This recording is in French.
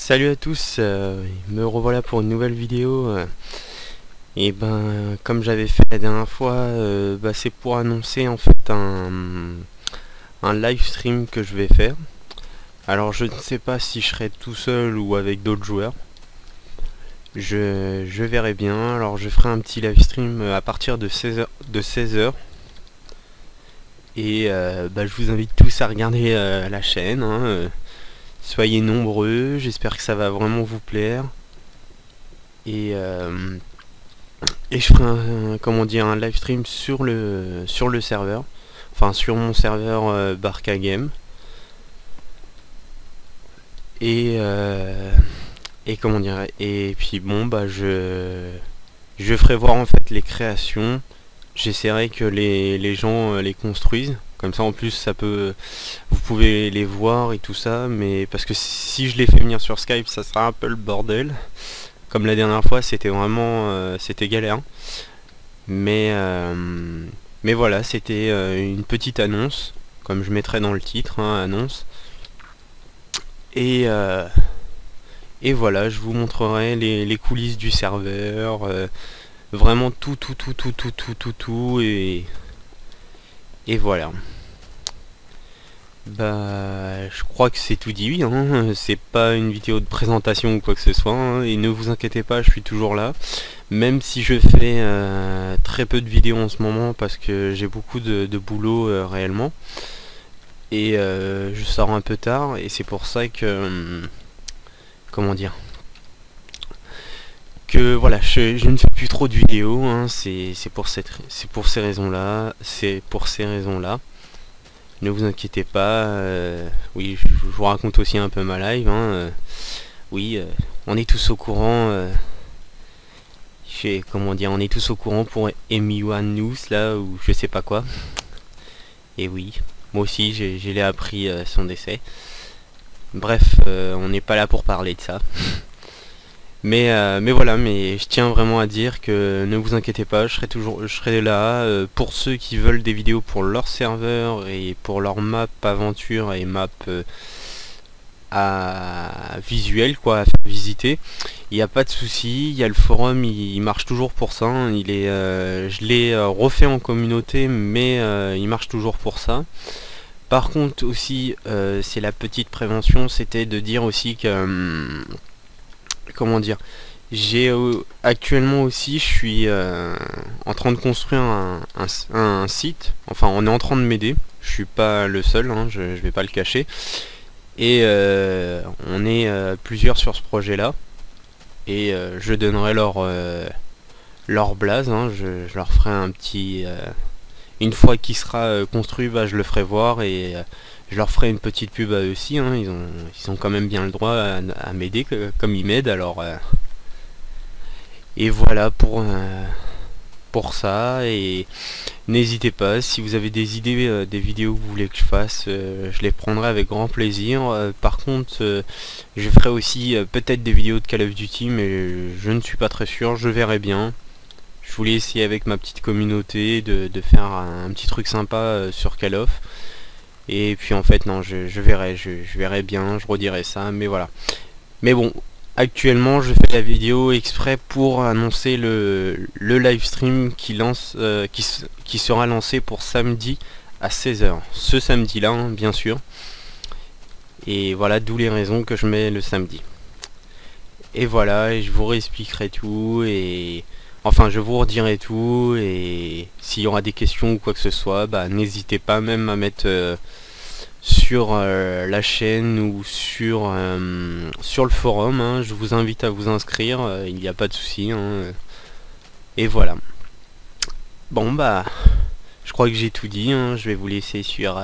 Salut à tous, euh, me revoilà pour une nouvelle vidéo. euh, et ben, comme j'avais fait la dernière fois, euh, bah, c'est pour annoncer en fait un, un live stream que je vais faire. Alors je ne sais pas si je serai tout seul ou avec d'autres joueurs. Je, verrai bien. Alors je ferai un petit live stream à partir de 16h. De 16h. Et bah, je vous invite tous à regarder la chaîne. hein. Soyez nombreux, j'espère que ça va vraiment vous plaire. Et, euh, et je ferai un, comment dire, un live stream sur le, sur le serveur. Enfin sur mon serveur euh, Barca Game. Et, euh, et comment dire Et puis bon bah je, je ferai voir en fait les créations. J'essaierai que les, gens euh, les construisent. Comme ça en plus ça peut vous pouvez les voir et tout ça, mais parce que si je les fais venir sur Skype, ça sera un peu le bordel. Comme la dernière fois, c'était vraiment, euh, c'était galère. Mais, euh, mais voilà, c'était euh, une petite annonce, comme je mettrai dans le titre, hein, annonce. Et, voilà, je vous montrerai les, les coulisses du serveur, vraiment tout, tout, tout, tout, tout, tout, tout, tout, et, et voilà. Bah, je crois que c'est tout dit, hein. c'est pas une vidéo de présentation ou quoi que ce soit, hein. et ne vous inquiétez pas, je suis toujours là, même si je fais euh, très peu de vidéos en ce moment parce que j'ai beaucoup de, de boulot euh, réellement, et euh, je sors un peu tard, et c'est pour ça que, hum, comment dire, que voilà, je, ne fais plus trop de vidéos, hein. c'est pour cette, pour ces raisons-là, c'est pour ces raisons-là. Ne vous inquiétez pas, euh, oui, je, vous raconte aussi un peu ma live. hein, euh, oui, euh, on est tous au courant. j'ai- comment dire, on est tous au courant pour MU1 News là ou je sais pas quoi. Et oui, moi aussi j'ai l'ai appris son décès. Bref, on n'est pas là pour parler de ça. Mais, euh, mais voilà, mais je tiens vraiment à dire que ne vous inquiétez pas, je serai toujours je serai là euh, pour ceux qui veulent des vidéos pour leur serveur et pour leur map aventure et map euh, à visuel quoi à faire visiter. Il n'y a pas de souci, il y a le forum, il, marche toujours pour ça. hein, Il est, je l'ai refait en communauté, mais il marche toujours pour ça. Par contre aussi, c'est la petite prévention, c'était de dire aussi que hum, comment dire j'ai euh, actuellement aussi je suis euh, en train de construire un, site. Enfin on est en train de m'aider. Je suis pas le seul hein, je, vais pas le cacher. Et euh, on est plusieurs sur ce projet là et je donnerai leur leur blaze hein, je, je leur ferai un petit une fois qu'il sera euh, construit bah, je le ferai voir et euh, je leur ferai une petite pub à eux aussi, hein, ils, ont, quand même bien le droit à, m'aider comme ils m'aident, alors... euh, et voilà pour, pour ça, et n'hésitez pas, si vous avez des idées, des vidéos que vous voulez que je fasse, je les prendrai avec grand plaisir. Par contre, je ferai aussi peut-être des vidéos de Call of Duty, mais je ne suis pas très sûr, je verrai bien. Je voulais essayer avec ma petite communauté de, faire un, petit truc sympa euh, sur Call of. Et puis en fait non, je, verrai, je, verrai bien, je redirai ça, mais voilà. Mais bon, actuellement je fais la vidéo exprès pour annoncer le, live stream qui, euh, qui sera lancé pour samedi à 16h. Ce samedi là, hein, bien sûr. Et voilà d'où les raisons que je mets le samedi. Et voilà, et je vous réexpliquerai tout et... Enfin, je vous redirai tout et s'il y aura des questions ou quoi que ce soit, bah n'hésitez pas même à mettre euh, sur euh, la chaîne ou sur euh, le forum. hein. Je vous invite à vous inscrire, il n'y a pas de souci. hein. Et voilà. Bon bah, je crois que j'ai tout dit. hein. Je vais vous laisser sur